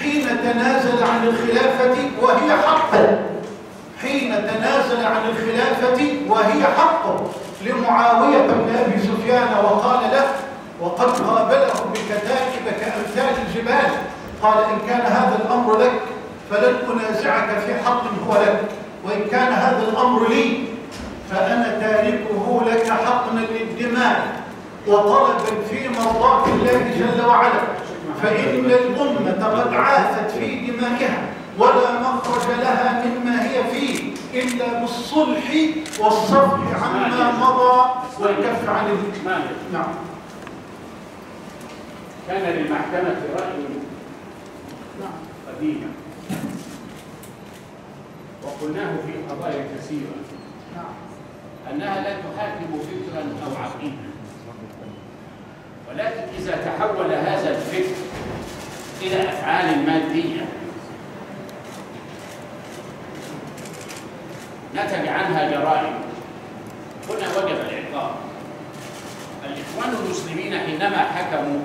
حين تنازل عن الخلافة وهي حق. حين تنازل عن الخلافة وهي حق. لمعاوية بن أبي سفيان وقال له وقد قابله بكتائب كأمثال الجبال. قال إن كان هذا الأمر لك فلن أنازعك في حق هو لك. وإن كان هذا الأمر لي فأنا تاركه لك حقنا للدماء وطلبا في مرضاة الله جل وعلا. فإن الأمة قد عاثت في دمائها ولا مخرج لها مما هي فيه إلا بالصلح والصفح عما مضى والكف عن ال- مالك. نعم. كان للمحكمة رأي نعم. قديما وقلناه في قضايا كثيرة. نعم. أنها لا تحاكم فكرا أو عقيدة. ولكن إذا تحول هذا الفكر إلى أفعال مادية. نتج عنها جرائم. هنا وجب العقاب. الإخوان المسلمين حينما حكموا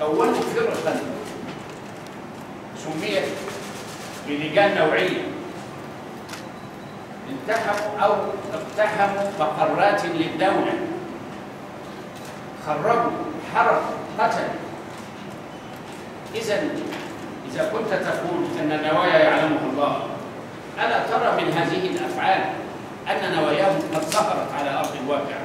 كونوا فرقا سميت بلجان نوعية انتحموا أو اقتحموا مقرات للدولة خربوا حرقوا قتلوا اذا إذا كنت تقول أن النوايا يعلمها الله ألا ترى من هذه الأفعال أن نواياهم قد ظهرت على أرض الواقع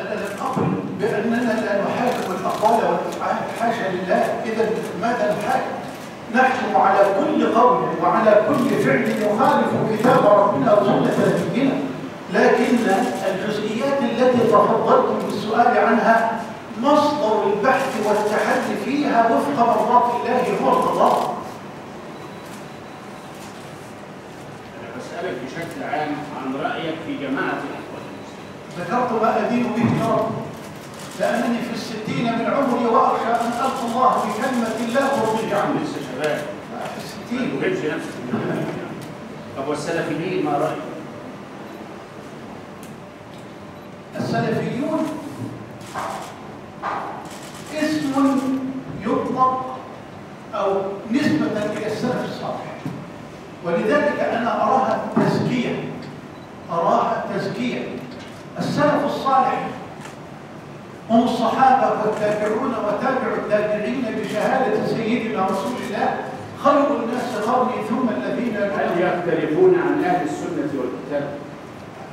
أنا أقل بأننا لا نحاكم الأقوال والأفعال حاشا لله إذا ماذا نحاكم؟ نحكم على كل قول وعلى كل فعل يخالف كتاب ربنا وسنة نبينا لكن الجزئيات التي تفضلتم بالسؤال عنها مصدر البحث والتحدي فيها وفق مرضات الله هو القضاء أنا بسألك بشكل عام عن رأيك في جماعة الاخوان ذكرت ما أدين به يا رب لأنني في الستين من عمري وأخشى أن ألقى الله بكلمة لا ترضي عني لسه شباب. في ما الستين تجيبش نفسك طب والسلفيين ما رأيك؟ السلفيون اسم يطلق أو نسبة إلى السلف الصالح. ولذلك أنا أراها تزكية. أراها تزكية. السلف الصالح هم الصحابة والتابعون وتابع التابعين بشهادة سيدنا رسول الله. خير الناس قرني ثم الذين هل يختلفون عن أهل السنة والكتاب؟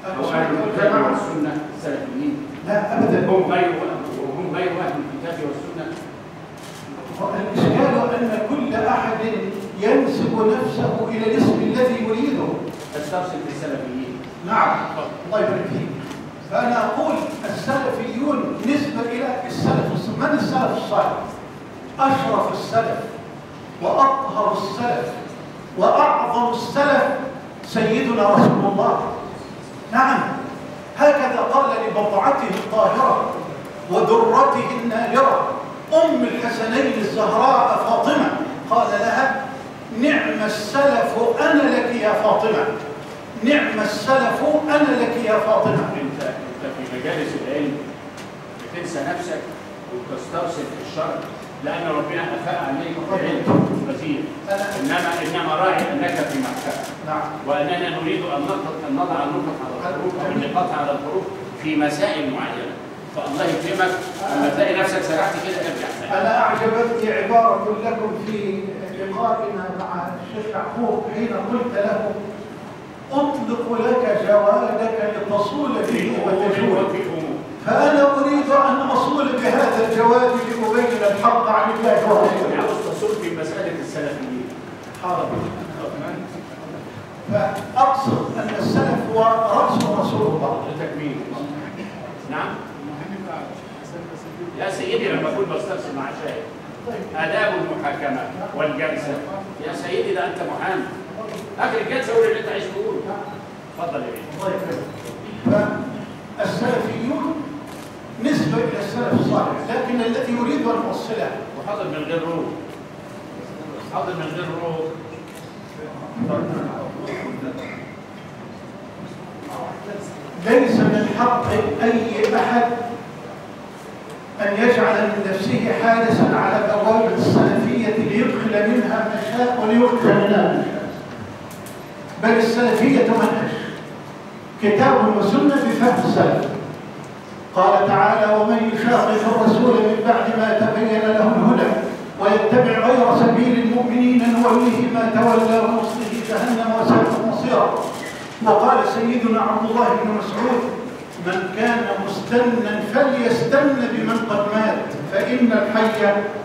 أو أهل الكتاب والجماعة والسنة السلفيين؟ لا أبدا. هم غير وهم غير أهل الكتاب والسنة. الإشكال أن كل ينسب نفسه إلى الاسم الذي يريده. تسترسل بالسلفيين. نعم. الله يبارك فيك فأنا أقول السلفيون نسبة إلى السلف. من السلف الصالح؟ أشرف السلف وأطهر السلف وأعظم السلف سيدنا رسول الله. نعم. هكذا قال لبضعته الطاهرة ودرته النادرة أم الحسنين الزهراء فاطمة. قال لها نعم السلف أنا لك يا فاطمة. نعم السلف أنا لك يا فاطمة. انت أنت في مجالس العلم بتنسى نفسك وتسترسل في الشر لأن ربنا أفاء عليك بعلم كثير أنا انما إنما راعي أنك في محكمة. نعم. وأننا نريد أن نضع أن نضع النقط على الحروف أو النقاط على الحروف في مسائل معينة. فالله يكرمك. لما تلاقي نفسك سرعت كده ارجع. أنا أعجبتني عبارة لكم في لقائنا مع الشيخ يعقوب حين قلت له أطلق لك جوادك لتصول به وتجول. فأنا أريد أن أصول بهذا الجواد لأبين الحق عن الله ورسوله. عاوز تصل في مسألة السلفيين. حاضر. فأقصد أن السلف هو رأس رسول الله. لتكميل نعم. يا سيدي لما اكون بسترسل مع شاهد آداب المحاكمة والجلسة. يا سيدي ده أنت محامي. آخر الجلسة قول اللي أنت عايز تقوله اتفضل يا بيه الله يكرمك فالسلفيون نسبة إلى السلف الصالح لكن الذي يريد أن أوصله. وحاضر من غير روح. حاضر من غير روح. ليس من حق أي أحد أن يجعل من نفسه حارسا على بوابة السلفية ليدخل منها ما شاء وليخرج منها ما شاء بل السلفية منهج. كتاب وسنة بفهم السلف. قال تعالى ومن يشاقق الرسول من بعد ما تبين له الهدى ويتبع غير سبيل المؤمنين نوليه ما تولى ونصله جهنم وساءت مصيرا وقال سيدنا عبد الله بن مسعود من كان مستنا فليستن بمن قد مات فإن الحي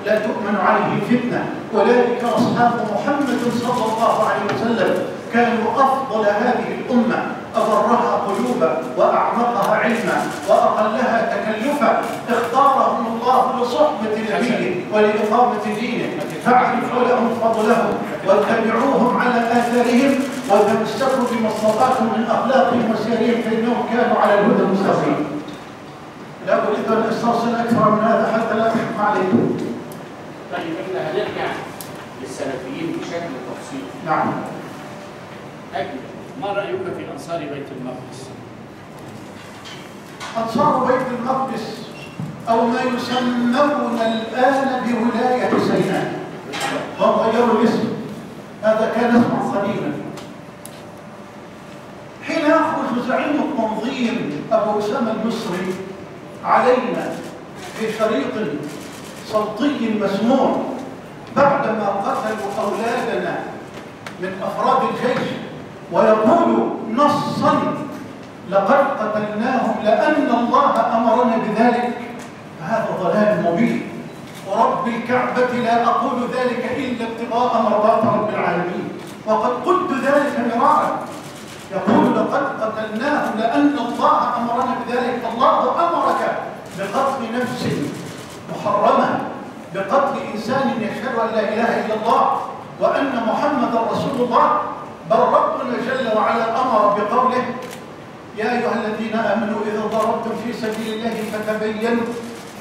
لا تؤمن عليه فتنة. أولئك أصحاب محمد صلى الله عليه وسلم كانوا أفضل هذه الأمة أبرها قلوبا وأعمقها علما وأقلها تكلفا. اختارهم الله لصحبة نبيه ولإقامة دينه. فاعرفوا لهم فضلهم واتبعوهم على آثارهم وتمسكوا بما استطعتم من أخلاقهم وسيرهم فإنهم كانوا على الهدى المستقيم لا أريد أن أستوصل أكثر من هذا حتى لا أحكم عليكم. طيب إحنا هنرجع للسلفيين بشكل تفصيلي نعم. أجل ما رأيك في أنصار بيت المقدس؟ أنصار بيت المقدس أو ما يسمون سيناء وغيروا الاسم هذا كان اسما قديما حين يخرج زعيم التنظيم أبو أسامة المصري علينا في شريط صوتي مسموع بعدما قتلوا أولادنا من أفراد الجيش ويقول نصا لقد قتلناهم لأن الله أمرنا بذلك. فهذا ضلال مبين. ورب الكعبة لا أقول ذلك إلا ابتغاء مرضات رب العالمين. وقد قلت ذلك مرارا. يقول لقد قتلناهم لأن الله أمرنا بذلك. الله أمرك بقتل نفس محرمة بقتل إنسان يشهد أن لا إله إلا الله وأن محمد رسول الله. بل ربنا جل وعلا أمر بقوله يا أيها الذين آمنوا إذا ضربتم في سبيل الله فتبينوا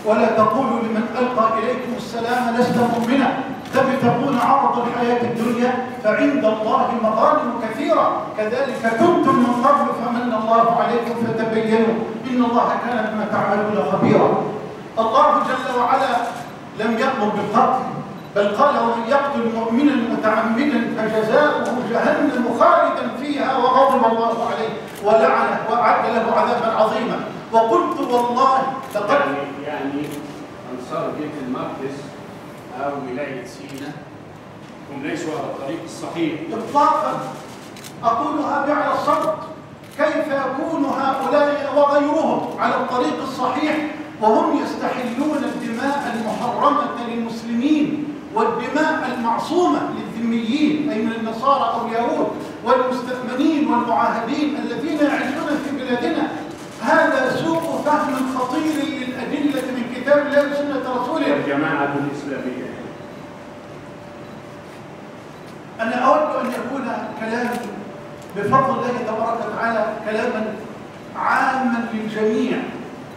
ولا تقولوا لمن ألقى إليكم السلام لست مؤمنا. تبتغون عرض الحياة الدنيا فعند الله مغانم كثيرة. كذلك كنتم من قبل فمن الله عليكم فتبينوا. إن الله كان بما تعملون خبيرا. الله جل وعلا لم يأمر بالقتل بل قال ومن يقتل مؤمنا متعمدا فجزاؤه جهنم خالدا فيها وغضب الله عليه ولعنه وأعد له عذابا عظيما. وقلت والله لقد يعني يعني أنصار بيت المقدس أو ولاية سيناء هم ليسوا على الطريق الصحيح. اطلاقا. أقولها بعلى الصدق كيف يكون هؤلاء وغيرهم على الطريق الصحيح وهم يستحلون الدماء المحرمة للمسلمين والدماء المعصومة للذميين أي من النصارى أو اليهود والمستثمنين والمعاهدين الذين يعيشون في بلادنا فهم خطير للأدلة من كتاب الله وسنة رسوله. الجماعة الإسلامية. أنا أود أن يكون كلامي بفضل الله تبارك وتعالى كلاما عاما للجميع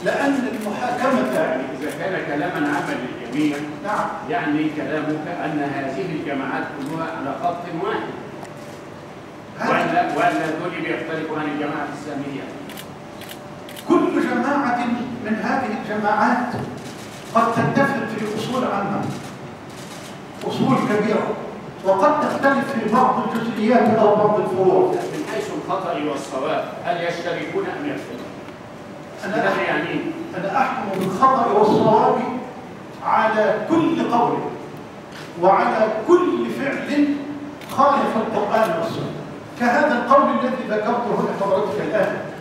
لأن المحاكمة يعني إذا كان كلاما عاما للجميع نعم. يعني كلامك أن هذه الجماعات كلها على خط واحد. ولا ولا دول بيختلفوا عن الجماعة الإسلامية كل جماعة من الجماعات قد تتفق في أصول عامة أصول كبيرة وقد تختلف في بعض الجزئيات أو بعض الفروع. من حيث الخطأ والصواب هل يشتركون أم يختلفون؟ أنا يعني أنا أحكم بالخطأ والصواب على كل قول وعلى كل فعل خالف القرآن والسنة. كهذا القول الذي ذكرته لحضرتك الآن.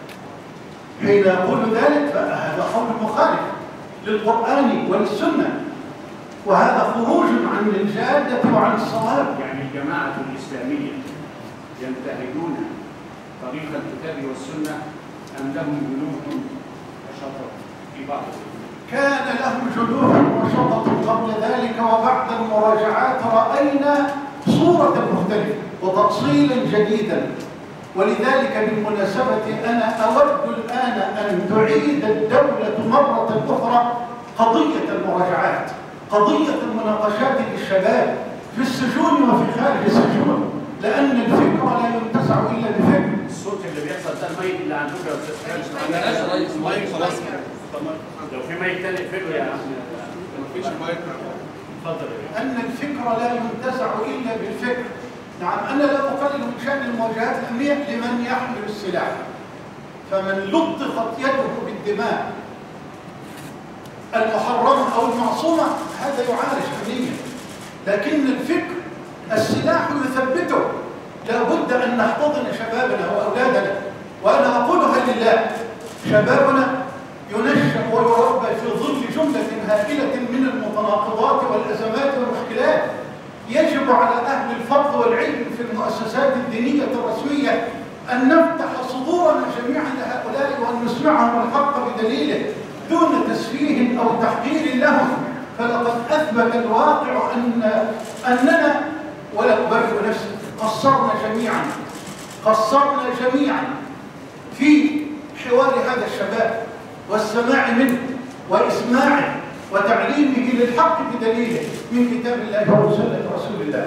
حين يقول ذلك فهذا قول مخالف للقرآن وللسنة وهذا خروج عن الجادة وعن الصواب. يعني الجماعة الإسلامية ينتهجون طريق الكتاب والسنة أم لهم جنود وشطط في بعض؟ كان لهم جلوح وشطط قبل ذلك وبعد المراجعات رأينا صورة مختلفة وتفصيلا جديدا. ولذلك بالمناسبة أنا أود الآن أن تعيد الدولة مرة أخرى قضية المراجعات قضية المناقشات للشباب في السجون وفي خارج السجون لأن الفكر لا ينتزع إلا بفكر. الصوت اللي بيحصل ده المايك اللي عندك يا أستاذ بلاش يا ريس مايك خلاص. لو في مايك تاني اقفله يا عم. مفيش مايك اتفضل يا أن الفكر لا ينتزع إلا بالفكر. نعم أنا لا أقلل من شأن المواجهات الأمنية لمن يحمل السلاح. فمن لطخت يده بالدماء المحرمة أو المعصومة هذا يعالج أمنيا لكن الفكر السلاح يثبته. لا بد أن نحتضن شبابنا وأولادنا وأنا أقولها لله. شبابنا ينشأ ويربى في ظل جملة هائلة من المتناقضات والأزمات والمشكلات. يجب على أهل الفضل والعلم في المؤسسات الدينية الرسمية أن نفتح صدورنا جميعا لهؤلاء وأن نسمعهم الحق بدليله دون تسفيه أو تحقير لهم. فلقد أثبت الواقع أن أننا ولا أبرئ نفسي قصرنا جميعا قصرنا جميعا في حوار هذا الشباب والسماع منه وإسماعه. وتعليمه للحق بدليله من كتاب الله وسنة رسول الله.